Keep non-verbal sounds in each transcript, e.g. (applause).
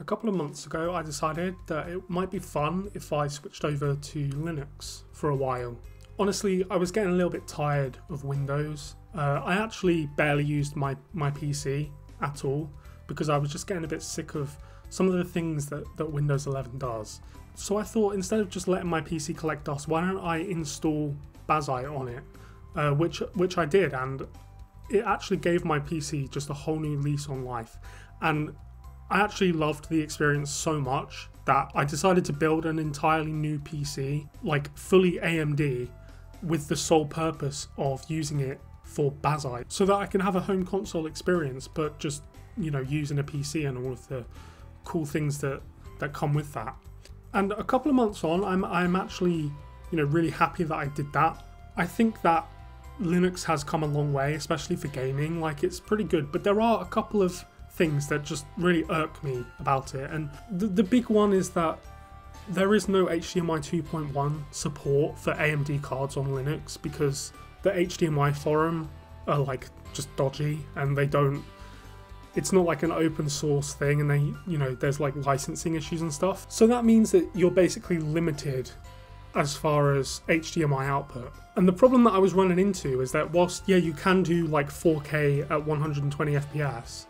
A couple of months ago, I decided that it might be fun if I switched over to Linux for a while. Honestly, I was getting a little bit tired of Windows. Uh, I actually barely used my, my PC at all because I was just getting a bit sick of some of the things that, that Windows 11 does. So I thought instead of just letting my PC collect dust, why don't I install Bazzite on it? Uh, which which I did, and it actually gave my PC just a whole new lease on life. And I actually loved the experience so much that I decided to build an entirely new PC, like fully AMD, with the sole purpose of using it for Bazzite, so that I can have a home console experience, but just you know using a PC and all of the cool things that that come with that. And a couple of months on, I'm I'm actually you know really happy that I did that. I think that Linux has come a long way, especially for gaming. Like it's pretty good, but there are a couple of things that just really irk me about it. And the, the big one is that there is no HDMI 2.1 support for AMD cards on Linux because the HDMI forum are like just dodgy and they don't it's not like an open source thing and they you know there's like licensing issues and stuff so that means that you're basically limited as far as HDMI output. And the problem that I was running into is that whilst yeah you can do like 4K at 120 FPS,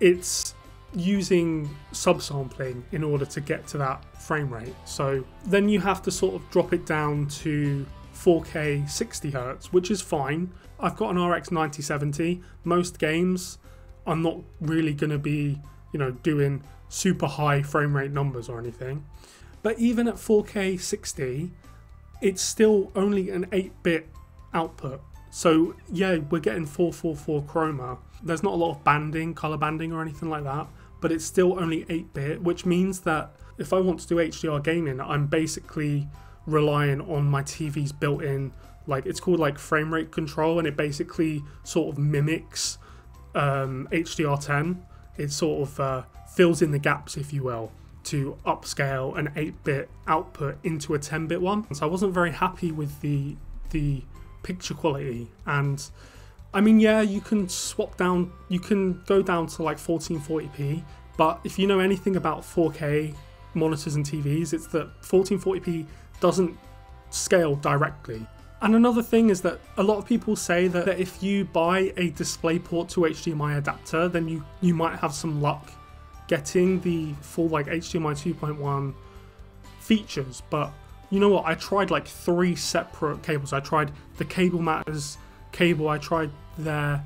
it's using subsampling in order to get to that frame rate. So then you have to sort of drop it down to 4K 60 hertz, which is fine. I've got an RX 9070. Most games are not really going to be, you know, doing super high frame rate numbers or anything. But even at 4K 60, it's still only an 8 bit output. So, yeah, we're getting 444 chroma. There's not a lot of banding, color banding, or anything like that, but it's still only 8 bit, which means that if I want to do HDR gaming, I'm basically relying on my TV's built in, like, it's called like frame rate control, and it basically sort of mimics um, HDR10. It sort of uh, fills in the gaps, if you will to upscale an 8-bit output into a 10-bit one. So I wasn't very happy with the the picture quality and I mean yeah you can swap down you can go down to like 1440p but if you know anything about 4K monitors and TVs it's that 1440p doesn't scale directly. And another thing is that a lot of people say that if you buy a DisplayPort to HDMI adapter then you you might have some luck getting the full like HDMI 2.1 features, but you know what? I tried like three separate cables. I tried the Cable Matters cable. I tried their,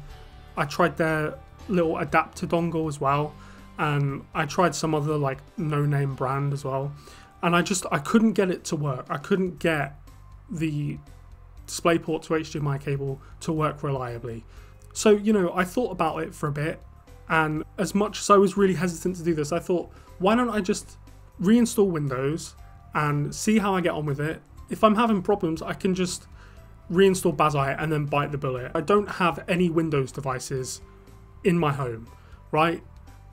I tried their little adapter dongle as well, and I tried some other like no-name brand as well, and I just I couldn't get it to work. I couldn't get the DisplayPort to HDMI cable to work reliably. So you know I thought about it for a bit, and as much as I was really hesitant to do this, I thought, why don't I just reinstall Windows and see how I get on with it? If I'm having problems, I can just reinstall Bazzite and then bite the bullet. I don't have any Windows devices in my home, right?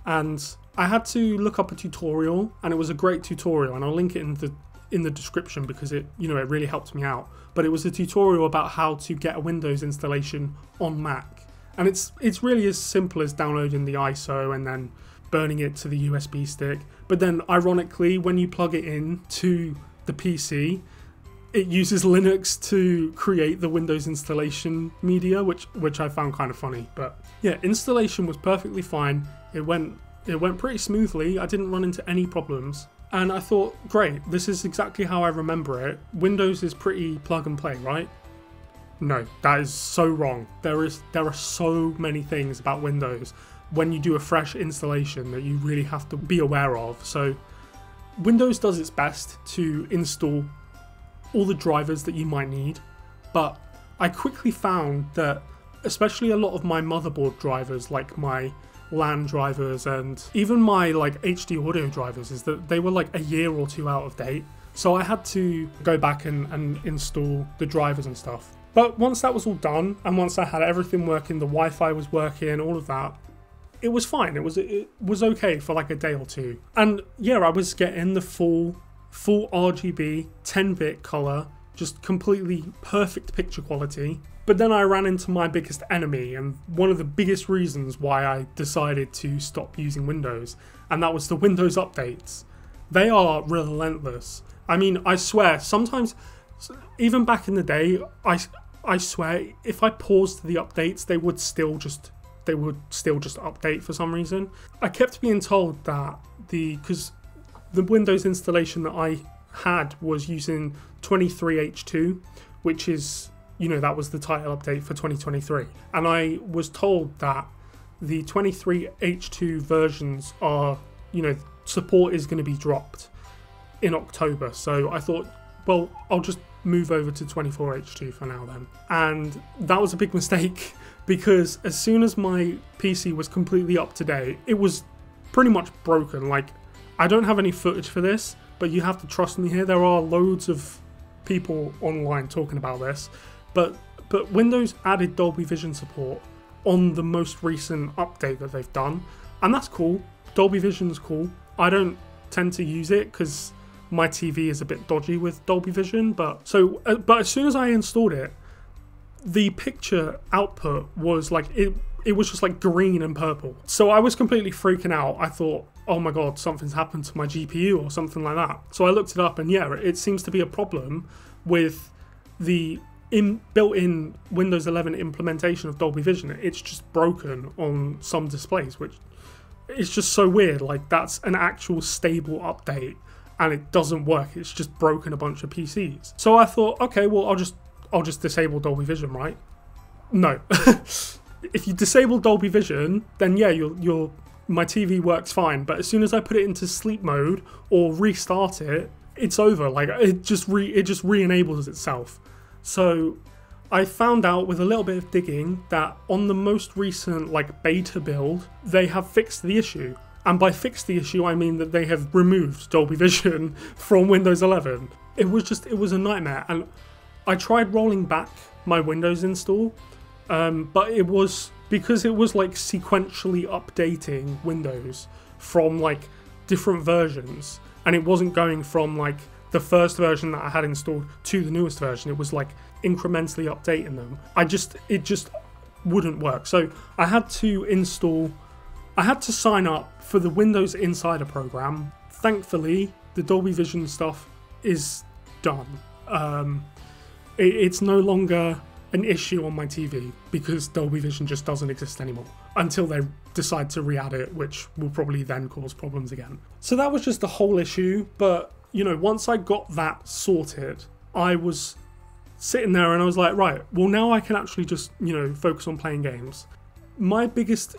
And I had to look up a tutorial, and it was a great tutorial, and I'll link it in the in the description because it you know it really helped me out. But it was a tutorial about how to get a Windows installation on Mac and it's it's really as simple as downloading the ISO and then burning it to the USB stick. But then ironically, when you plug it in to the PC, it uses Linux to create the Windows installation media, which which I found kind of funny. But yeah, installation was perfectly fine. It went it went pretty smoothly. I didn't run into any problems. And I thought, great, this is exactly how I remember it. Windows is pretty plug and play, right? No, that is so wrong. There is there are so many things about Windows when you do a fresh installation that you really have to be aware of. So Windows does its best to install all the drivers that you might need, but I quickly found that especially a lot of my motherboard drivers like my LAN drivers and even my like HD audio drivers is that they were like a year or two out of date. So I had to go back and, and install the drivers and stuff. But once that was all done, and once I had everything working, the Wi-Fi was working, all of that, it was fine. It was it was okay for like a day or two. And yeah, I was getting the full full RGB 10-bit color, just completely perfect picture quality. But then I ran into my biggest enemy, and one of the biggest reasons why I decided to stop using Windows, and that was the Windows updates. They are relentless. I mean, I swear, sometimes, even back in the day, I, I swear, if I paused the updates, they would still just they would still just update for some reason. I kept being told that the because the Windows installation that I had was using 23H2, which is you know that was the title update for 2023, and I was told that the 23H2 versions are you know support is going to be dropped in October. So I thought, well, I'll just move over to 24H2 for now then. And that was a big (laughs) mistake because as soon as my PC was completely up to date, it was pretty much broken. Like, I don't have any footage for this, but you have to trust me here. There are loads of people online talking about this, but but Windows added Dolby Vision support on the most recent update that they've done, and that's cool. Dolby Vision's cool. I don't tend to use it because my TV is a bit dodgy with Dolby Vision, but so uh, but as soon as I installed it, the picture output was like it it was just like green and purple. So I was completely freaking out. I thought, oh my god, something's happened to my GPU or something like that. So I looked it up and yeah, it seems to be a problem with the in, built-in Windows 11 implementation of Dolby Vision. It's just broken on some displays, which is just so weird. Like that's an actual stable update and it doesn't work. It's just broken a bunch of PCs. So I thought, okay, well I'll just I'll just disable Dolby Vision, right? No. (laughs) if you disable Dolby Vision, then yeah, your your my TV works fine. But as soon as I put it into sleep mode or restart it, it's over. Like it just re it just re-enables itself. So I found out with a little bit of digging that on the most recent like beta build, they have fixed the issue. And by fix the issue, I mean that they have removed Dolby Vision (laughs) from Windows 11. It was just, it was a nightmare. And I tried rolling back my Windows install, um, but it was because it was like sequentially updating Windows from like different versions, and it wasn't going from like the first version that I had installed to the newest version. It was like incrementally updating them. I just it just wouldn't work. So I had to install I had to sign up for the Windows Insider program. Thankfully, the Dolby Vision stuff is done. Um, it, it's no longer an issue on my TV because Dolby Vision just doesn't exist anymore until they decide to re-add it, which will probably then cause problems again. So that was just the whole issue, but you know, once I got that sorted, I was sitting there and I was like, right, well now I can actually just, you know, focus on playing games. My biggest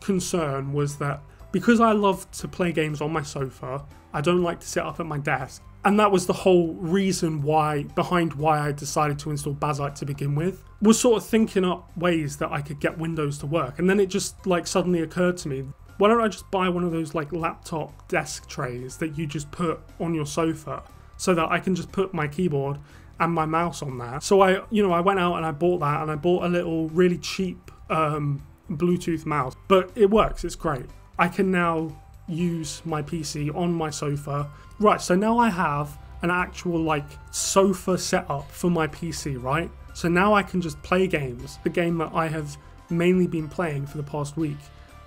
concern was that because I love to play games on my sofa, I don't like to sit up at my desk and that was the whole reason why behind why I decided to install Bazzite to begin with was sort of thinking up ways that I could get Windows to work. And then it just like suddenly occurred to me why don't I just buy one of those like laptop desk trays that you just put on your sofa so that I can just put my keyboard and my mouse on there? So I you know I went out and I bought that and I bought a little really cheap um, Bluetooth mouse. But it works. It's great. I can now use my PC on my sofa. Right, so now I have an actual like sofa setup for my PC, right? So now I can just play games. The game that I have mainly been playing for the past week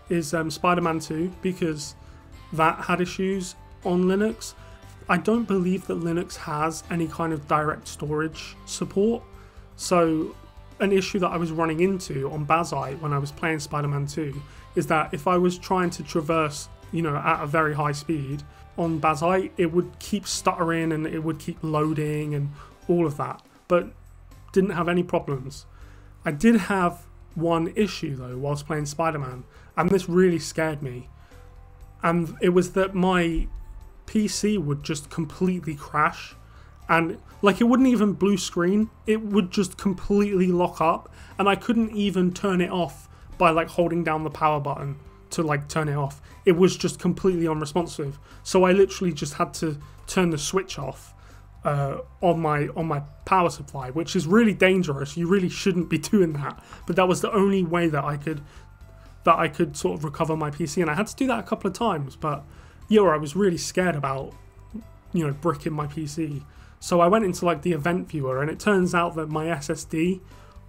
is um, Spider-Man 2 because that had issues on Linux. I don't believe that Linux has any kind of direct storage support. So an issue that I was running into on Bazzite when I was playing Spider-Man 2 is that if I was trying to traverse you know, at a very high speed. On Bazzite, it would keep stuttering and it would keep loading and all of that, but didn't have any problems. I did have one issue though whilst playing Spider Man, and this really scared me. And it was that my PC would just completely crash and like it wouldn't even blue screen it would just completely lock up and i couldn't even turn it off by like holding down the power button to like turn it off. It was just completely unresponsive. So I literally just had to turn the switch off uh, on my on my power supply, which is really dangerous. You really shouldn't be (laughs) doing that. But that was the only way that I could that I could sort of recover my PC, and I had to do that a couple of times. But yeah, I was really scared about you know bricking my PC. So I went into like the event viewer, and it turns out that my SSD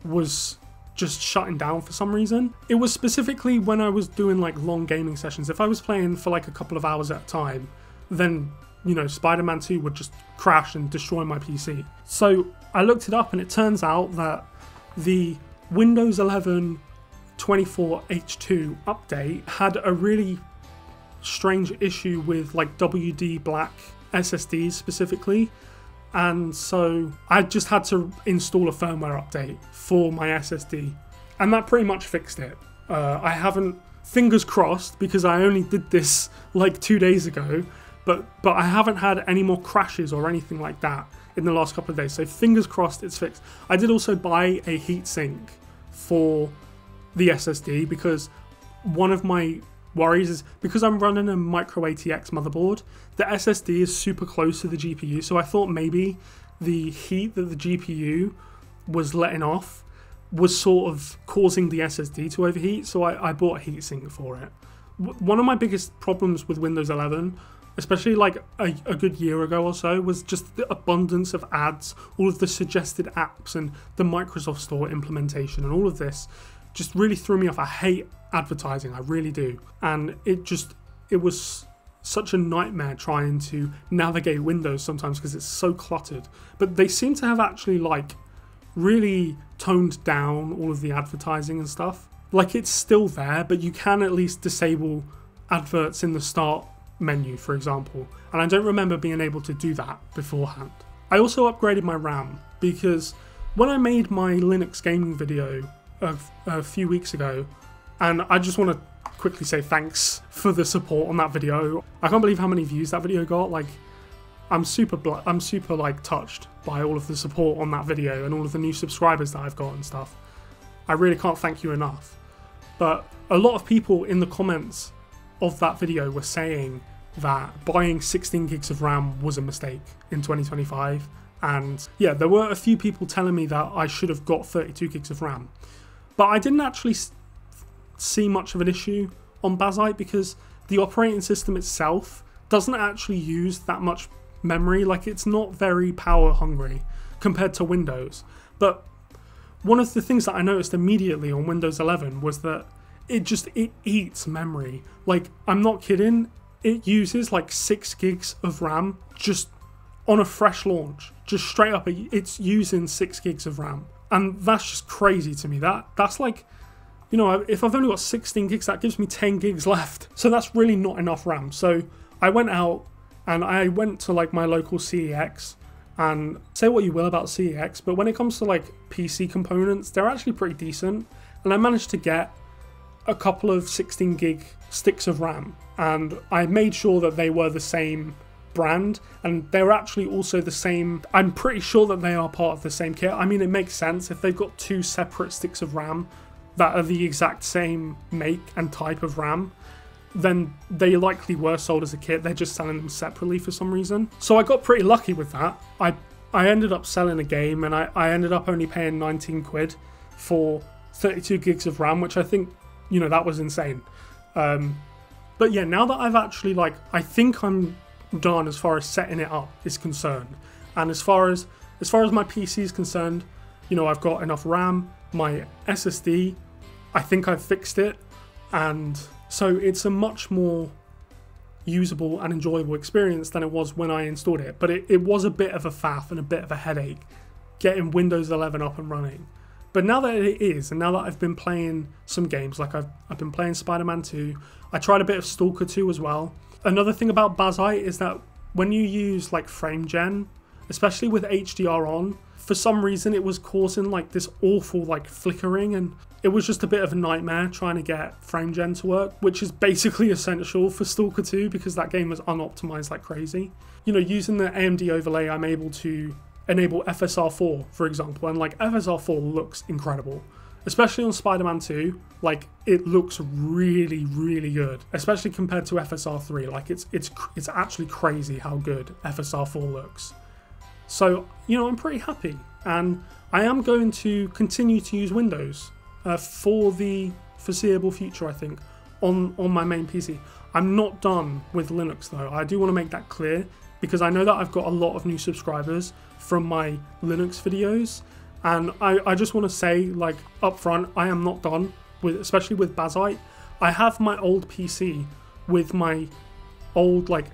was just shutting down for some reason. It was specifically when I was doing like long gaming sessions. If I was playing for like a couple of hours at a time, then you know, Spider Man 2 would just crash and destroy my PC. So I looked it up and it turns out that the Windows 11 24H2 update had a really strange issue with like WD black SSDs specifically. And so I just had to install a firmware update for my SSD. And that pretty much fixed it. Uh, I haven't, fingers crossed, because I only did this like two days ago, but, but I haven't had any more crashes or anything like that in the last couple of days. So fingers crossed it's fixed. I did also buy a heatsink for the SSD because one of my worries is because I'm running a micro ATX motherboard, the SSD is super close to the GPU. So I thought maybe the heat that the GPU was letting off was sort of causing the SSD to overheat. So I, I bought a heatsink for it. W- one of my biggest problems with Windows 11 especially like a, a, good year ago or so, was just the abundance of ads, all of the suggested apps, and the Microsoft Store implementation, and all of this just really threw me off. I hate advertising, I really do. And it just, it was such a nightmare trying to navigate Windows sometimes because it's so cluttered. But they seem to have actually like really toned down all of the advertising and stuff. Like it's still there, but you can at least disable adverts in the start menu, for example, and I don't remember being able to do that beforehand. I also upgraded my RAM because when I made my Linux gaming video a, a few weeks ago, and I just want to quickly say thanks for the support on that video. I can't believe how many views that video got. Like, I'm super, I'm super like touched by all of the support on that video and all of the new subscribers that I've got and stuff. I really can't thank you enough. But a lot of people in the comments of that video were saying that buying 16 gigs of RAM was a mistake in 2025. And yeah, there were a few people telling me that I should have got 32 gigs of RAM. But I didn't actually see much of an issue on Bazzite because the operating system itself doesn't actually use that much memory. Like it's not very power hungry compared to Windows. But one of the things that I noticed immediately on Windows 11 was that it just it eats memory. Like I'm not kidding. It uses like six gigs of RAM just on a fresh launch, just straight up. It's using six gigs of RAM, and that's just crazy to me. That that's like, you know, if I've only got 16 gigs, that gives me 10 gigs left. So that's really not enough RAM. So I went out and I went to like my local CEX and say what you will about CEX, but when it comes to like PC components, they're actually pretty decent. And I managed to get a couple of 16 gig sticks of RAM, and I made sure that they were the same brand and they're actually also the same I'm pretty sure that they are part of the same kit. I mean it makes sense if they've got two separate sticks of RAM that are the exact same make and type of RAM then they likely were sold as a kit. They're just selling them separately for some reason. So I got pretty lucky with that. I I ended up selling a game and I, I ended up only paying 19 quid for 32 gigs of RAM, which I think you know that was insane. Um, but yeah, now that I've actually like, I think I'm done as far as setting it up is concerned, and as far as as far as my PC is concerned, you know I've got enough RAM, my SSD, I think I've fixed it, and so it's a much more usable and enjoyable experience than it was when I installed it. But it, it was a bit of a faff and a bit of a headache getting Windows 11 up and running. But now that it is, and now that I've been playing some games, like I've, I've been playing Spider Man 2, I tried a bit of Stalker 2 as well. Another thing about Bazzite is that when you use like frame gen, especially with HDR on, for some reason it was causing like this awful like flickering and it was just a bit of a nightmare trying to get frame gen to work, which is basically (laughs) essential for Stalker 2 because that game was unoptimized like crazy. You know, using the AMD overlay, I'm able to enable FSR4, for example, and like FSR4 looks incredible. Especially on Spider-Man 2, like it looks really, really good. Especially compared to FSR3, like it's it's it's actually crazy how good FSR4 looks. So you know I'm pretty happy, and I am going to continue to use Windows uh, for the foreseeable future. I think on on my main PC. I'm not done with Linux though. I do want to make that clear because I know that I've got a lot of new subscribers from my Linux videos, And I, I just want to say, like, up front, I am not done with, especially with Bazzite. I have my old PC with my old, like,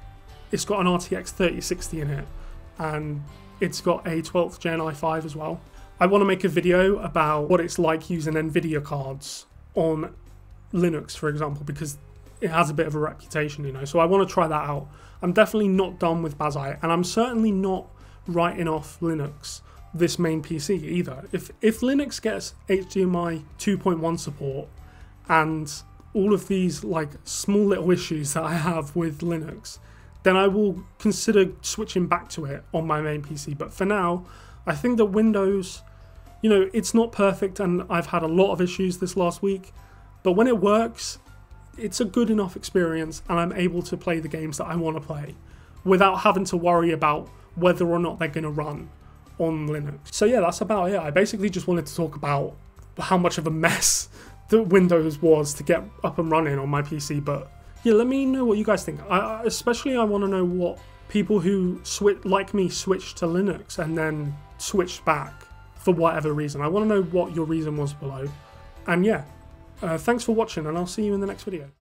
it's got an RTX 3060 in it, and it's got a 12th Gen i5 as well. I want to make a video about what it's like using NVIDIA cards on Linux, for example, because it has a bit of a reputation, you know. So I want to try that out. I'm definitely not done with Bazzite, and I'm certainly not writing off Linux, this main PC either. If if Linux gets HDMI 2.1 support and all of these like small little issues that I have with Linux, then I will consider switching back to it on my main PC. But for now, I think that Windows, you know, it's not perfect and I've had a lot of issues this last week, but when it works, it's a good enough experience and I'm able to play the games that I want to play without having to worry about whether or not they're going to run on Linux. So yeah, that's about it. I basically just wanted to talk about how much of a mess (laughs) that Windows was to get up and running on my PC, but yeah, let me know what you guys think. I, especially, I want to know what people who switch like me switched to Linux and then switched back for whatever reason. I want to know what your reason was below. And yeah, uh, thanks for watching, and I'll see you in the next video.